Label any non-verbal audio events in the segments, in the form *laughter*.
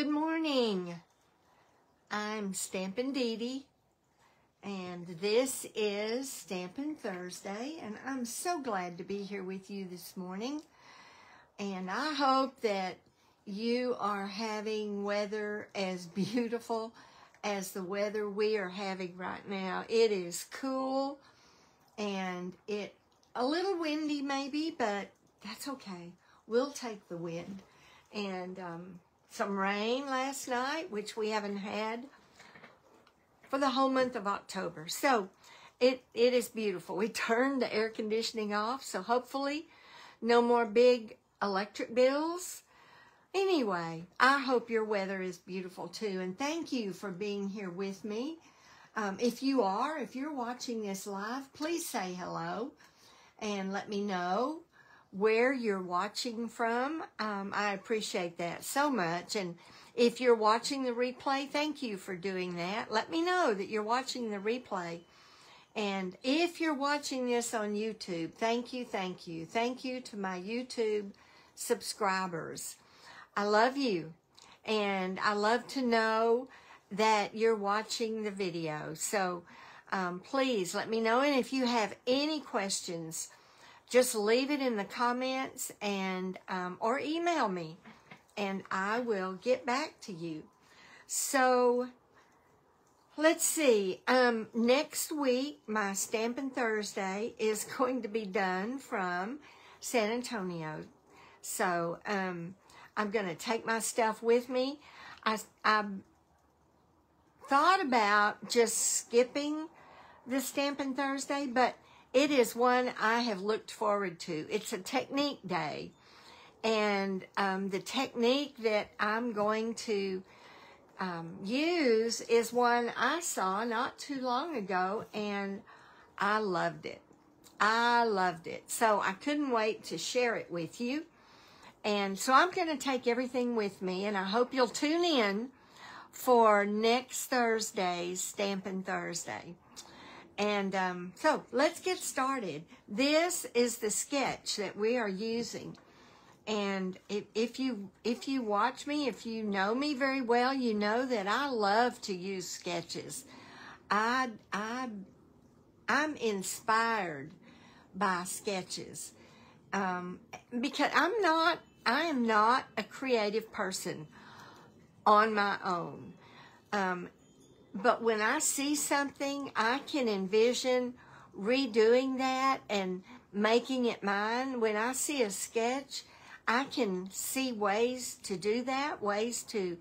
Good morning. I'm Stampin' Dee Dee, and this is Stampin' Thursday, and I'm so glad to be here with you this morning. And I hope that you are having weather as beautiful as the weather we are having right now. It is cool and it a little windy maybe, but that's okay. We'll take the wind. And um, some rain last night, which we haven't had for the whole month of October. So it, it is beautiful. We *laughs* turned the air conditioning off, so hopefully no more big electric bills. Anyway, I hope your weather is beautiful too, and thank you for being here with me. Um, if you are, if you're watching this live, please say hello and let me know where you're watching from. Um, I appreciate that so much. And if you're watching the replay, thank you for doing that. Let me know that you're watching the replay. And if you're watching this on YouTube, thank you, thank you. Thank you to my YouTube subscribers. I love you. And I love to know that you're watching the video. So um, please let me know. And if you have any questions, just leave it in the comments and um, or email me and I will get back to you. So let's see. Um, next week, my Stampin' Thursday is *laughs* going to be done from San Antonio. So um, I'm going to take my stuff with me. I, I thought about just skipping the Stampin' Thursday, but it is one I have looked forward to. It's a technique day. And um, the technique that I'm going to um, use is one I saw not too long ago, and I loved it. I loved it. So I couldn't wait to share it with you. And so I'm going to take everything with me, and I hope you'll tune in for next Thursday's Stampin' Thursday. And um, so let's get started. This is the sketch that we are using. And if, if you if you watch me, if you know me very well, you know that I love to use sketches. I I I'm inspired by sketches um, because I'm not I am not a creative person on my own. Um, but when I see something, I can envision redoing that and making it mine. When I see a sketch, I can see ways to do that, ways to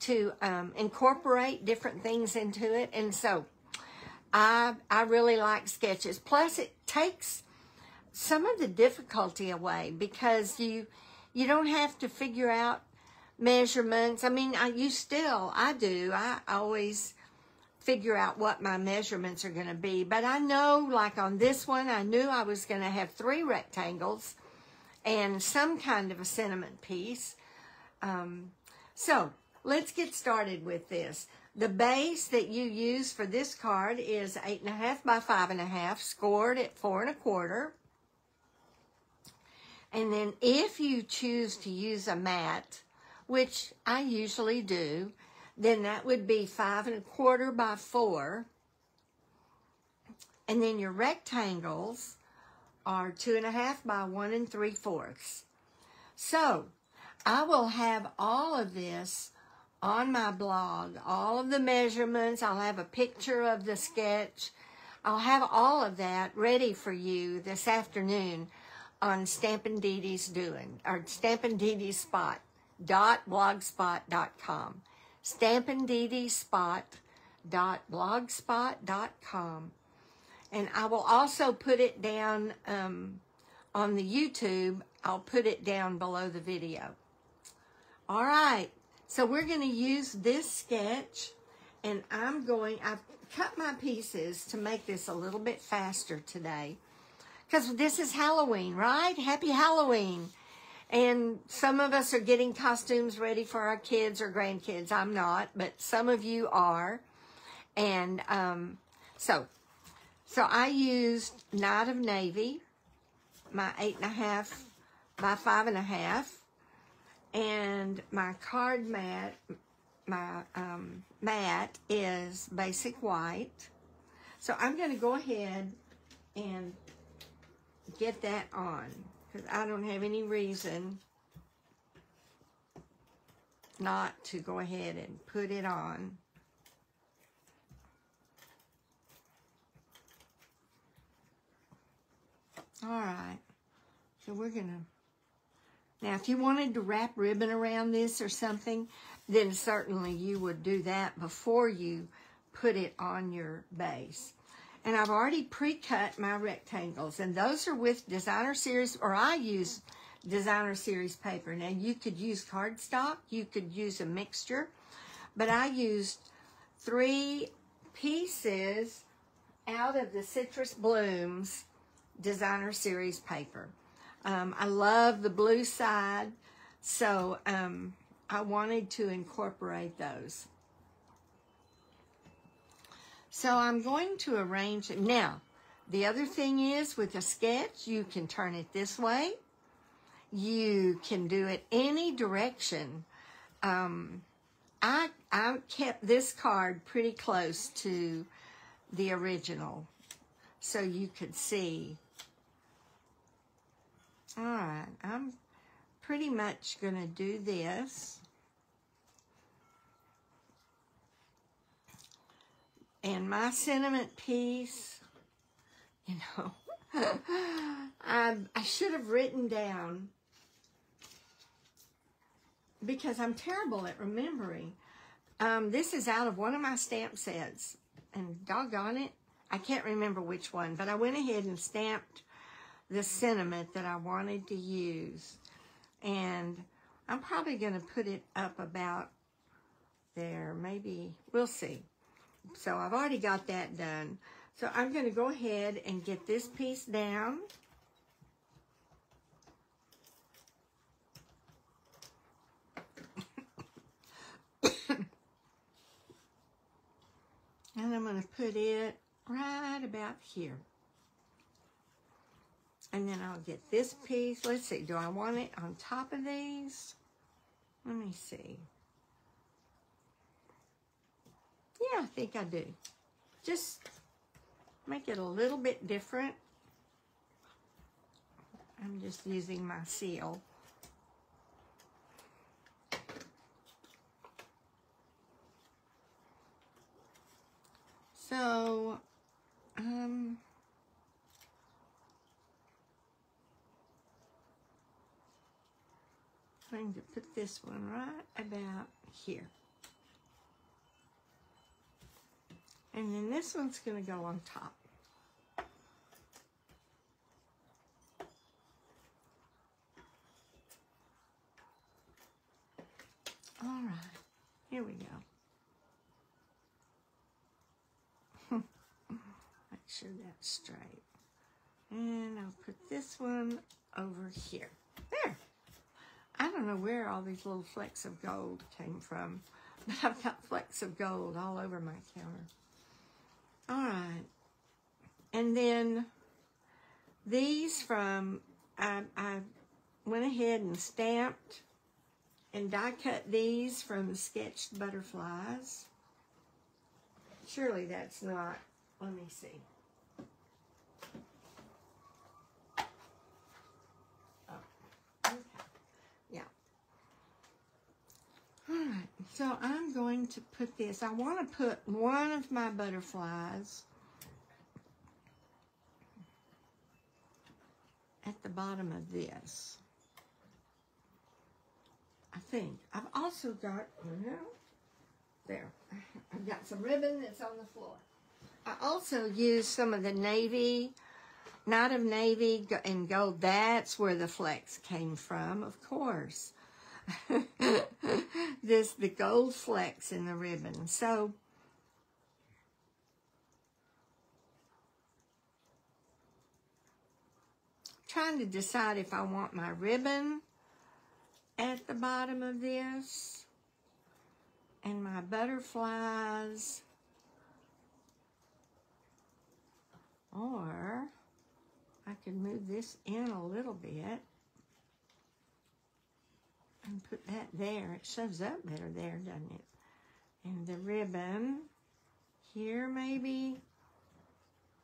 to um, incorporate different things into it. And so I I really like sketches. Plus, it takes some of the difficulty away because you you don't have to figure out measurements. I mean, I, you still I do. I always figure out what my measurements are going to be. But I know, like on this one, I knew I was going to have three rectangles and some kind of a sentiment piece. Um, so let's get started with this. The base that you use for this card is eight and a half by five and a half, scored at four and a quarter. And then if you choose to use a mat, which I usually do, then that would be five and a quarter by four. And then your rectangles are two and a half by one and three fourths. So I will have all of this on my blog, all of the measurements. I'll have a picture of the sketch. I'll have all of that ready for you this afternoon on Stampin' Dee Dee's Doing, or Stampin' Dee Dee's Spot, dot blogspot.com stampindedesspot.blogspot.com. And I will also put it down um, on the YouTube. I'll put it down below the video. All right. So we're going to use this sketch and I'm going, I've cut my pieces to make this a little bit faster today. Because this is Halloween, right? Happy Halloween. And some of us are getting costumes ready for our kids or grandkids. I'm not, but some of you are. And um, so, so I used Night of Navy, my eight and a half by five and a half. And my card mat, my um, mat is basic white. So I'm going to go ahead and get that on because I don't have any reason not to go ahead and put it on. All right, so we're gonna, now if you wanted to wrap ribbon around this or something, then certainly you would do that before you put it on your base. And I've already pre-cut my rectangles, and those are with Designer Series, or I use Designer Series paper. Now, you could use cardstock, you could use a mixture, but I used three pieces out of the Citrus Blooms Designer Series paper. Um, I love the blue side, so um, I wanted to incorporate those. So I'm going to arrange it. Now, the other thing is with a sketch, you can turn it this way. You can do it any direction. Um, I, I kept this card pretty close to the original so you could see. All right, I'm pretty much going to do this. And my sentiment piece, you know, *laughs* I, I should have written down because I'm terrible at remembering. Um, this is out of one of my stamp sets, and doggone it, I can't remember which one, but I went ahead and stamped the sentiment that I wanted to use. And I'm probably going to put it up about there, maybe, we'll see. So I've already got that done. So I'm going to go ahead and get this piece down. *coughs* and I'm going to put it right about here. And then I'll get this piece. Let's see, do I want it on top of these? Let me see. Yeah, I think I do. Just make it a little bit different. I'm just using my seal. So, um, I'm going to put this one right about here. And then this one's going to go on top. All right, here we go. *laughs* Make sure that's straight. And I'll put this one over here. There. I don't know where all these little flecks of gold came from, *laughs* but I've got flecks of gold all over my counter. All right. And then these from, I, I went ahead and stamped and die cut these from sketched butterflies. Surely that's not, let me see. Oh, okay. Yeah. All right, so I'm going to put this, I want to put one of my butterflies at the bottom of this. I think. I've also got, know, there. *laughs* I've got some ribbon that's on the floor. I also used some of the navy, Night of Navy and gold. That's where the flecks came from, of course. *laughs* this the gold flecks in the ribbon. So trying to decide if I want my ribbon at the bottom of this and my butterflies or I can move this in a little bit and put that there. It shows up better there, doesn't it? And the ribbon here maybe,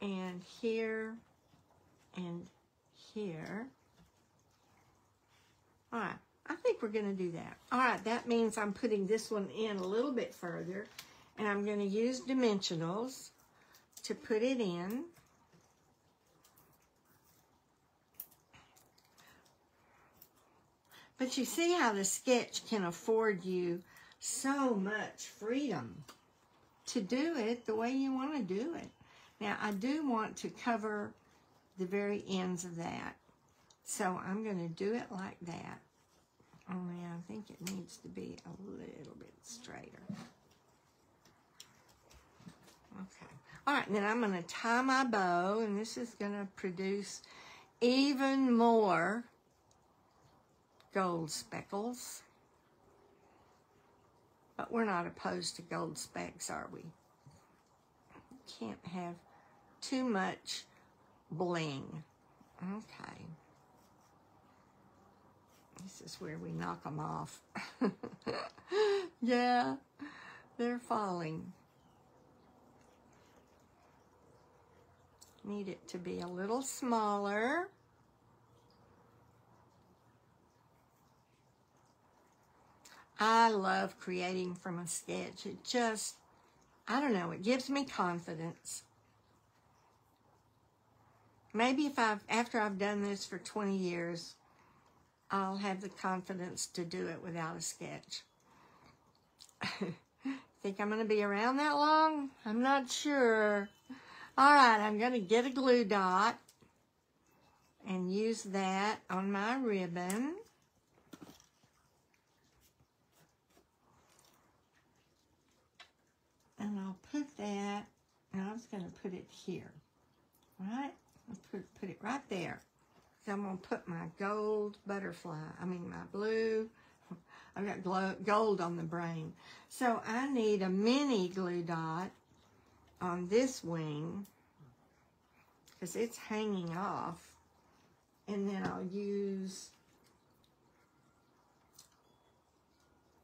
and here, and here. All right, I think we're going to do that. All right, that means I'm putting this one in a little bit further, and I'm going to use dimensionals to put it in. But you see how the sketch can afford you so much freedom to do it the way you want to do it. Now, I do want to cover the very ends of that. So I'm going to do it like that. Only I think it needs to be a little bit straighter. Okay. All right, then I'm going to tie my bow, and this is going to produce even more gold speckles. But we're not opposed to gold specks, are we? Can't have too much bling. Okay. This is where we knock them off. *laughs* yeah, they're falling. Need it to be a little smaller. I love creating from a sketch. It just, I don't know, it gives me confidence. Maybe if I've, after I've done this for 20 years, I'll have the confidence to do it without a sketch. *laughs* Think I'm going to be around that long? I'm not sure. All right, I'm going to get a glue dot and use that on my ribbon. and I'll put that, and I was here, right? I'll put, put it right there. So I'm going to put my gold butterfly, I mean my blue, *laughs* I've got glow, gold on the brain. So I need a mini glue dot on this wing because it's hanging off. And then I'll use,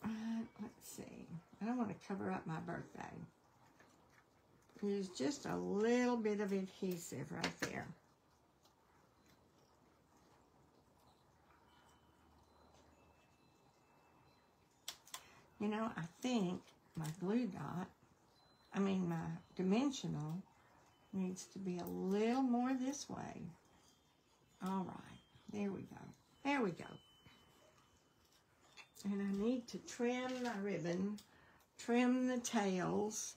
uh, let's see, I don't want to cover up my birthday. Use just a little bit of adhesive right there. You know, I think my glue dot, I mean my dimensional, needs to be a little more this way. All right, there we go. There we go. And I need to trim my ribbon, trim the tails.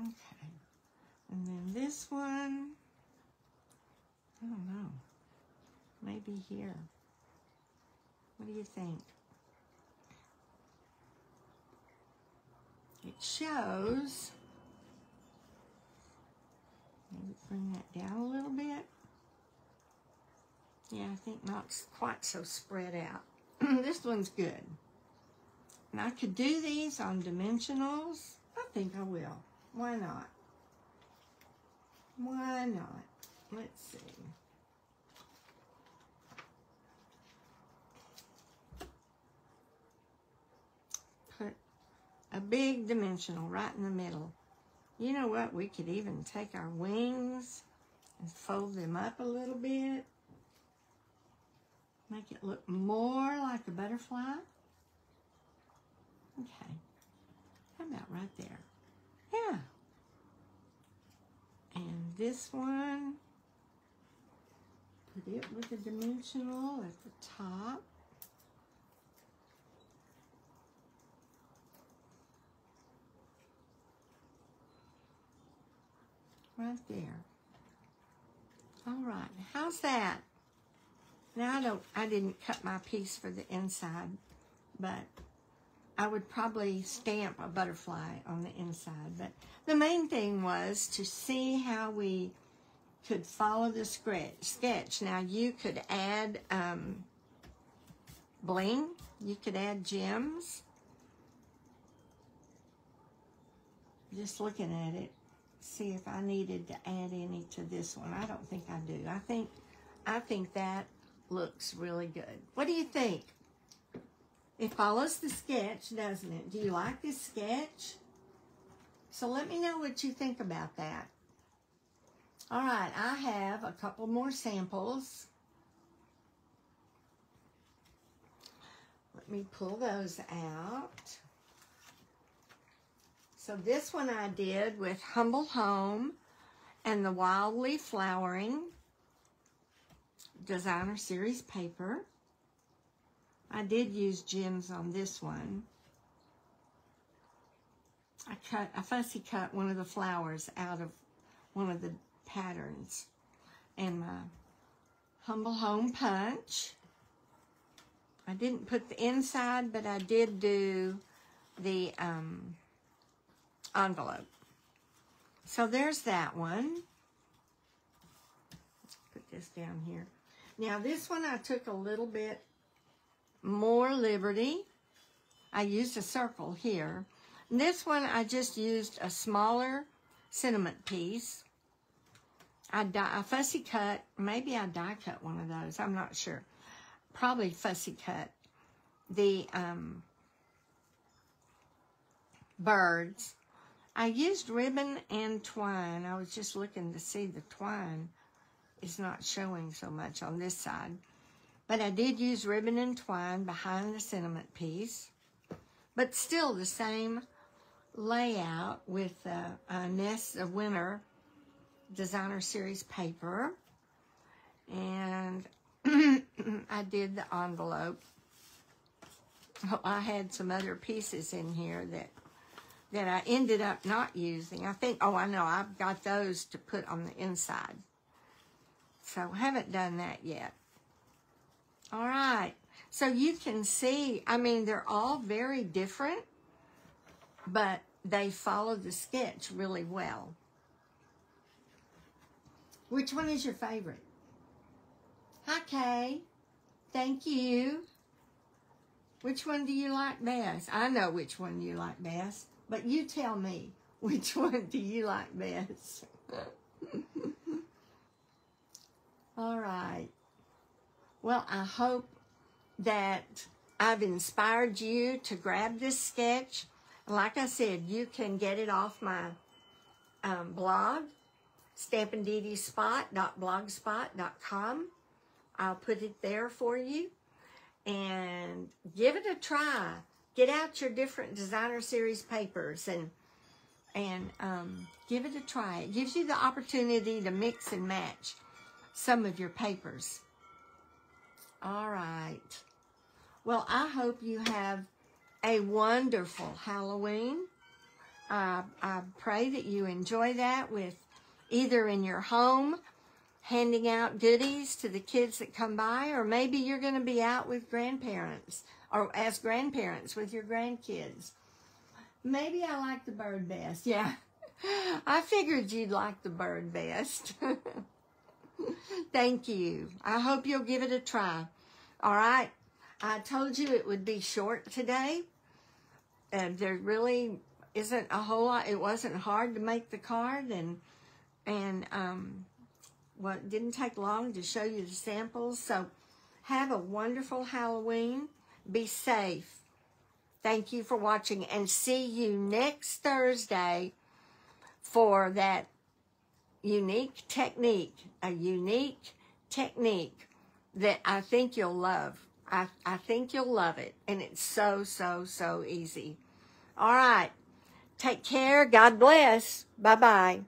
Okay. And then this one, I don't know, maybe here. What do you think? It shows, maybe bring that down a little bit. Yeah, I think not quite so spread out. *clears throat* this one's good. And I could do these on dimensionals. I think I will. Why not? Why not? Let's see. Put a big dimensional right in the middle. You know what? We could even take our wings and fold them up a little bit. Make it look more like a butterfly. Okay. How about right there? Yeah. And this one, put it with a dimensional at the top. Right there. All right, how's that? Now I don't, I didn't cut my piece for the inside, but I would probably stamp a butterfly on the inside. But the main thing was to see how we could follow the sketch. Now you could add um, bling, you could add gems. just looking at it, see if I needed to add any to this one. I don't think I do. I think, I think that looks really good. What do you think? It follows the sketch, doesn't it? Do you like this sketch? So let me know what you think about that. All right, I have a couple more samples. Let me pull those out. So this one I did with Humble Home and the Wildly Flowering Designer Series paper. I did use gems on this one. I cut, I fussy cut one of the flowers out of one of the patterns. And my Humble Home Punch. I didn't put the inside, but I did do the um, envelope. So there's that one. Put this down here. Now this one I took a little bit more liberty. I used a circle here. This one I just used a smaller sentiment piece. I, die, I fussy cut, maybe I die cut one of those, I'm not sure. Probably fussy cut the um, birds. I used ribbon and twine. I was just looking to see the twine is not showing so much on this side. But I did use ribbon and twine behind the sentiment piece. But still the same layout with uh, a Nest of Winter designer series paper. And *clears throat* I did the envelope. Oh, I had some other pieces in here that that I ended up not using. I think, oh, I know, I've got those to put on the inside. So haven't done that yet. All right. So you can see, I mean, they're all very different, but they follow the sketch really well. Which one is your favorite? Hi, Kay. Thank you. Which one do you like best? I know which one you like best, but you tell me, *laughs* which one do you like best? *laughs* All right. Well, I hope that I've inspired you to grab this sketch. Like I said, you can get it off my um, blog, stampindedesspot.blogspot.com. I'll put it there for you and give it a try. Get out your different designer series papers and and um, give it a try. It gives you the opportunity to mix and match some of your papers. All right. Well, I hope you have a wonderful Halloween. Uh, I pray that you enjoy that with either in your home, handing out goodies to the kids that come by, or maybe you're going to be out with grandparents or as grandparents with your grandkids. Maybe I like the bird best. Yeah, *laughs* I figured you'd like the bird best. *laughs* *laughs* Thank you. I hope you'll give it a try. All right. I told you it would be short today. And there really isn't a whole lot. It wasn't hard to make the card and and um well it didn't take long to show you the samples. So have a wonderful Halloween. Be safe. Thank you for watching and see you next Thursday for that unique technique, a unique technique that I think you'll love. I, I think you'll love it. And it's so, so, so easy. All right. Take care. God bless. Bye-bye.